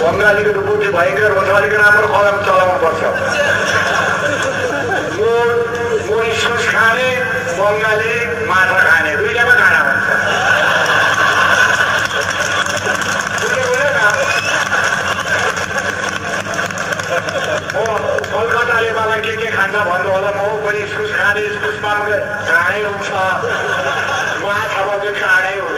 बङ्गालीको बुद्धि भयङ्कर अलिक राम्रो कदम चलाउनु पर्छ यो म इस्कुस खाने बङ्गाली माछा खाने दुइटामा खाना हुन्छ। कलकत्ताले मलाई के के खान्छ भन्नु होला म पनि इस्कुस खाने इस्कुसमा खाँडै हुन्छ। माछा बजे खाँडै हुन्छ